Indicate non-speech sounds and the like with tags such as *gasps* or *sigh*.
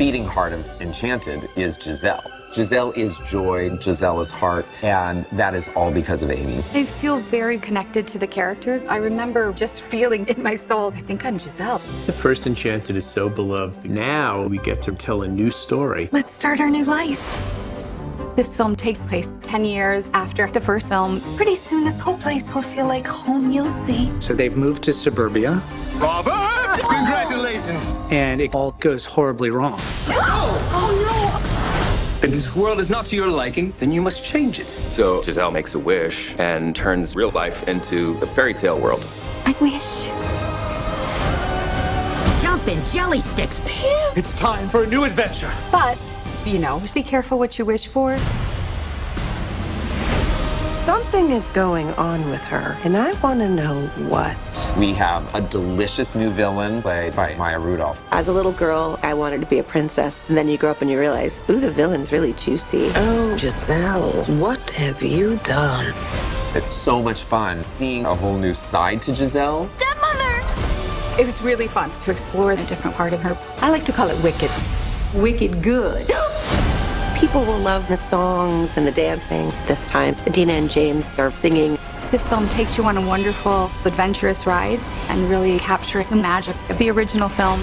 beating heart of Enchanted is Giselle. Giselle is joy, Giselle is heart, and that is all because of Amy. I feel very connected to the character. I remember just feeling in my soul, I think I'm Giselle. The first Enchanted is so beloved. Now we get to tell a new story. Let's start our new life. This film takes place 10 years after the first film. Pretty soon, this whole place will feel like home, you'll see. So they've moved to suburbia, Robert! Congratulations! And it all goes horribly wrong. Oh no! If this world is not to your liking, then you must change it. So Giselle makes a wish and turns real life into a fairy tale world. I wish. Jumping jelly sticks. It's time for a new adventure. But, you know, be careful what you wish for. Something is going on with her, and I want to know what. We have a delicious new villain played by Maya Rudolph. As a little girl, I wanted to be a princess. And then you grow up and you realize, ooh, the villain's really juicy. Oh, Giselle, what have you done? It's so much fun seeing a whole new side to Giselle. Stepmother! It was really fun to explore a different part of her. I like to call it wicked. Wicked good. *gasps* *laughs* People will love the songs and the dancing. This time, Idina and James are singing. This film takes you on a wonderful, adventurous ride and really captures the magic of the original film.